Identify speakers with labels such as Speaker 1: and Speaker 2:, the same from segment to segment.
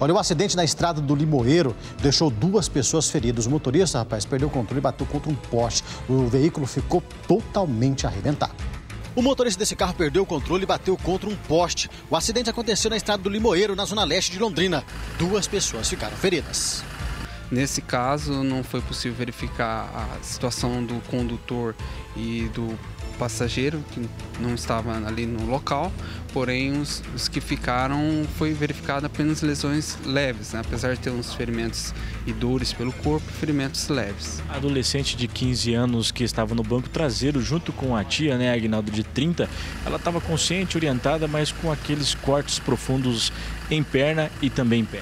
Speaker 1: Olha, o acidente na estrada do Limoeiro deixou duas pessoas feridas. O motorista, rapaz, perdeu o controle e bateu contra um poste. O veículo ficou totalmente arrebentado. O motorista desse carro perdeu o controle e bateu contra um poste. O acidente aconteceu na estrada do Limoeiro, na zona leste de Londrina. Duas pessoas ficaram feridas.
Speaker 2: Nesse caso, não foi possível verificar a situação do condutor e do passageiro que não estava ali no local, porém os, os que ficaram foi verificado apenas lesões leves, né? apesar de ter uns ferimentos e dores pelo corpo, ferimentos leves.
Speaker 3: Adolescente de 15 anos que estava no banco traseiro junto com a tia, né, Agnaldo de 30, ela estava consciente, orientada, mas com aqueles cortes profundos em perna e também em pé.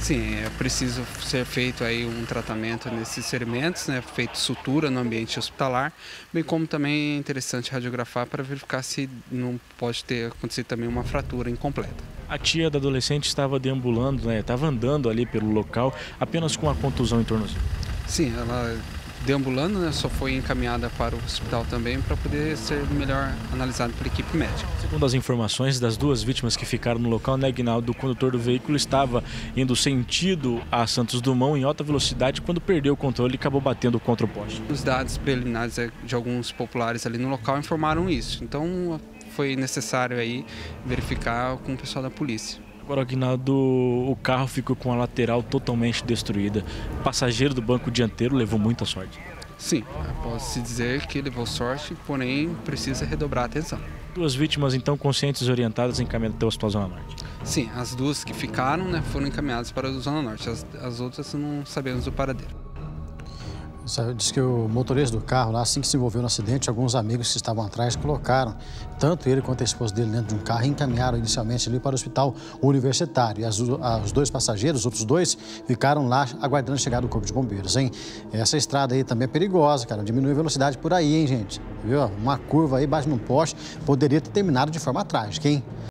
Speaker 2: Sim, é preciso ser feito aí um tratamento nesses ferimentos, né, feito sutura no ambiente hospitalar, bem como também é interessante radiografar para verificar se não pode ter acontecido também uma fratura incompleta.
Speaker 3: A tia da adolescente estava deambulando, né, estava andando ali pelo local apenas com a contusão em tornozelo.
Speaker 2: Sim, ela deambulando, né, só foi encaminhada para o hospital também para poder ser melhor analisado pela equipe médica.
Speaker 3: Segundo as informações das duas vítimas que ficaram no local, né, Aguinaldo, o condutor do veículo estava indo sentido a Santos Dumont em alta velocidade quando perdeu o controle e acabou batendo contra o poste.
Speaker 2: Os dados preliminares é, de alguns populares ali no local informaram isso, então foi necessário aí verificar com o pessoal da polícia.
Speaker 3: Agora, Aguinaldo, o carro ficou com a lateral totalmente destruída. O passageiro do banco dianteiro levou muita sorte.
Speaker 2: Sim, posso dizer que levou sorte, porém precisa redobrar a atenção.
Speaker 3: Duas vítimas, então, conscientes e orientadas, encaminhadas até o Hospital Zona Norte.
Speaker 2: Sim, as duas que ficaram né, foram encaminhadas para o Zona Norte, as, as outras não sabemos do paradeiro.
Speaker 1: Diz que o motorista do carro, lá, assim que se envolveu no acidente, alguns amigos que estavam atrás colocaram tanto ele quanto a esposa dele dentro de um carro e encaminharam inicialmente ali para o hospital universitário. E as, os dois passageiros, os outros dois, ficaram lá aguardando a chegada do Corpo de Bombeiros, hein? Essa estrada aí também é perigosa, cara. Diminui a velocidade por aí, hein, gente? Viu? Uma curva aí, bate num poste, poderia ter terminado de forma trágica, hein?